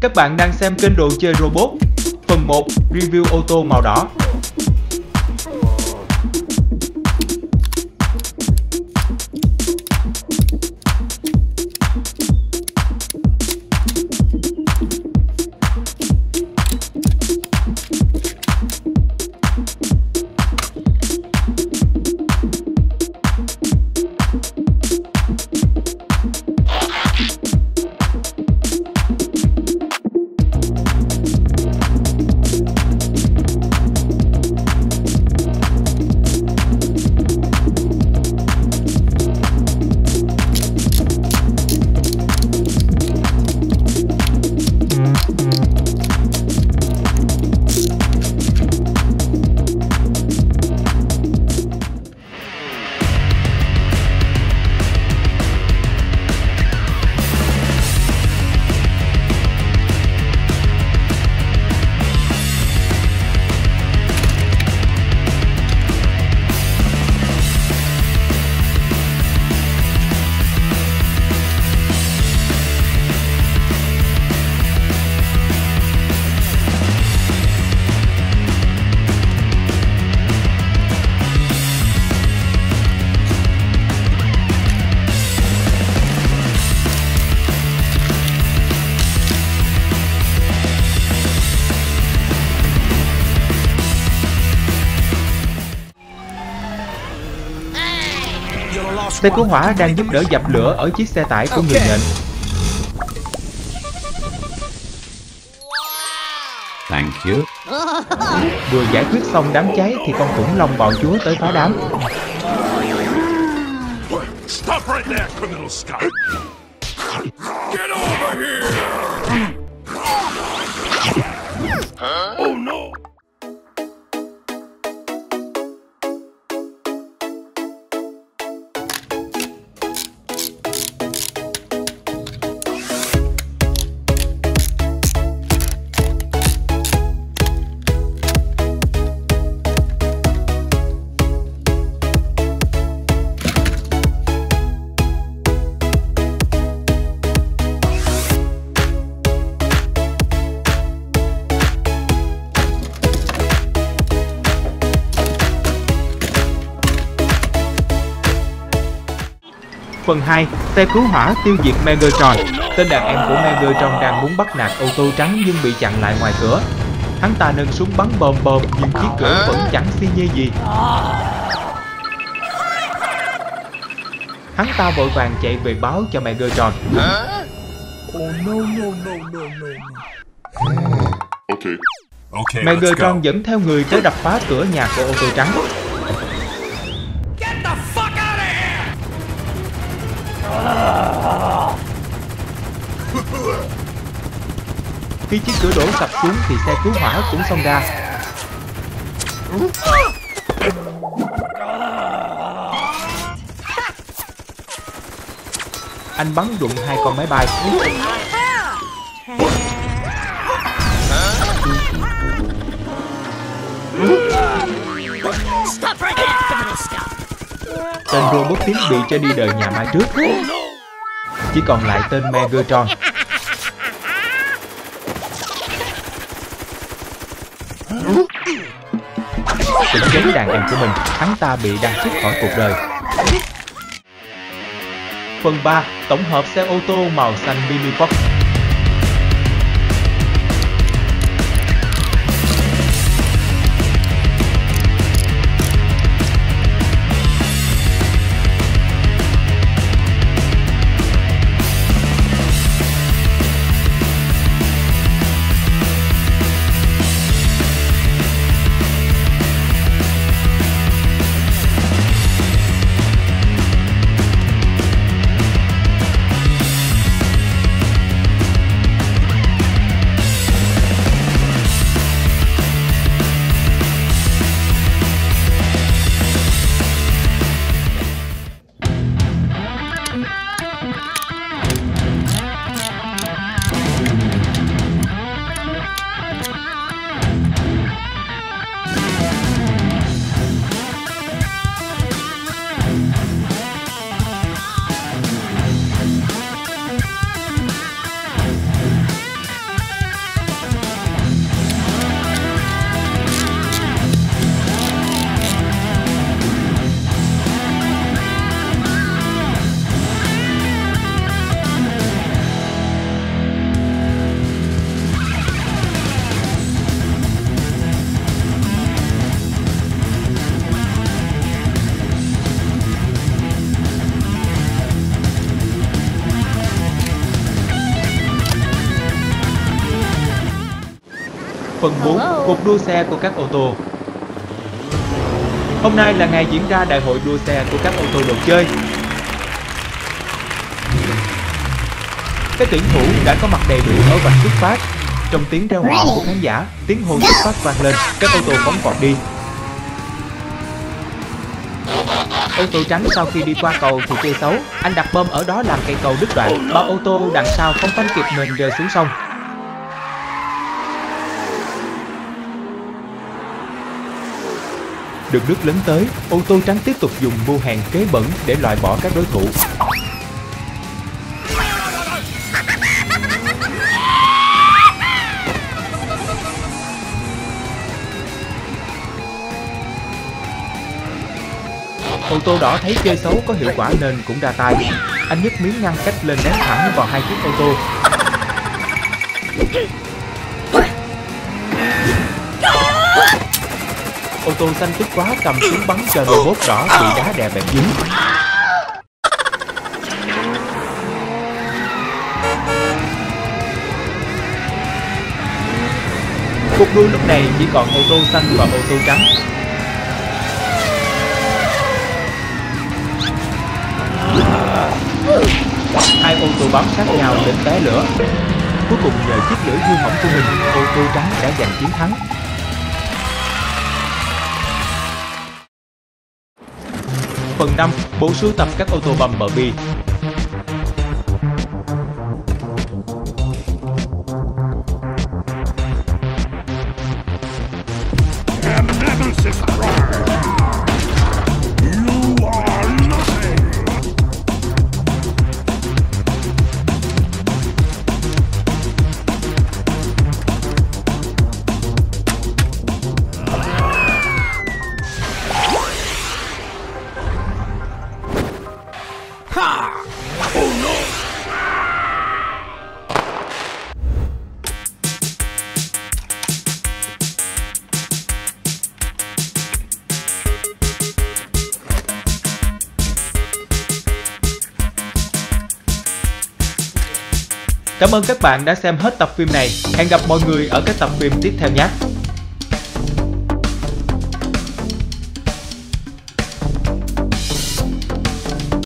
Các bạn đang xem kênh đồ chơi robot. Phần 1 Review ô tô màu đỏ. Xe cứu hỏa đang giúp đỡ dập lửa ở chiếc xe tải của người nhện Thank you. Vừa giải quyết xong đám cháy thì con khủng long bạo chúa tới phá đám Stop right there, criminal scum! Get over here! Oh no! Phần 2 Xe cứu hỏa tiêu diệt Megatron. Tên đàn em của Megatron đang muốn bắt nạt ô tô trắng nhưng bị chặn lại ngoài cửa. Hắn ta nâng súng bắn bom bom nhưng chiếc cửa vẫn chẳng xi nhê gì. Hắn ta vội vàng chạy về báo cho Megatron. Okay. Okay, let's Megatron dẫn theo người tới đập phá cửa nhà của ô tô trắng Khi chiếc cửa đổ sập xuống thì xe cứu hỏa cũng xông ra. Anh bắn đụng hai con máy bay. Tên robot tiếng bị cho đi đời nhà ma trước. Chỉ còn lại tên Megatron. Tỉnh chấn đàn em của mình, Hắn ta bị đăng xuất khỏi cuộc đời. Phần 3 Tổng hợp xe ô tô màu xanh Mini Fox. Phần 4. Cuộc đua xe của các ô tô Hôm nay là ngày diễn ra đại hội đua xe của các ô tô đồ chơi. Các tuyển thủ đã có mặt đầy đủ ở vạch xuất phát. Trong tiếng reo hò của khán giả, tiếng hô xuất phát vang lên, các ô tô phóng vọt đi. Ô tô trắng sau khi đi qua cầu thì chơi xấu, anh đặt bom ở đó làm cây cầu đứt đoạn, ba ô tô đằng sau không phanh kịp nên rơi xuống sông. Được nước lấn tới, ô tô trắng tiếp tục dùng mưu hàng kế bẩn để loại bỏ các đối thủ. Ô tô đỏ thấy chơi xấu có hiệu quả nên cũng ra tay. Anh nhấc miếng ngăn cách lên ném thẳng vào hai chiếc ô tô. Ô tô xanh tức quá cầm súng bắn cho robot đỏ bị đá đè bẹp dính. Cuộc đua lúc này chỉ còn ô tô xanh và ô tô trắng. Hai ô tô bám sát nhau đến té lửa. Cuối cùng nhờ chiếc lưỡi hư hỏng của mình, ô tô trắng đã giành chiến thắng. Phần 5. Bộ sưu tập các ô tô Bumblebee Cảm ơn các bạn đã xem hết tập phim này. Hẹn gặp mọi người ở các tập phim tiếp theo nhé.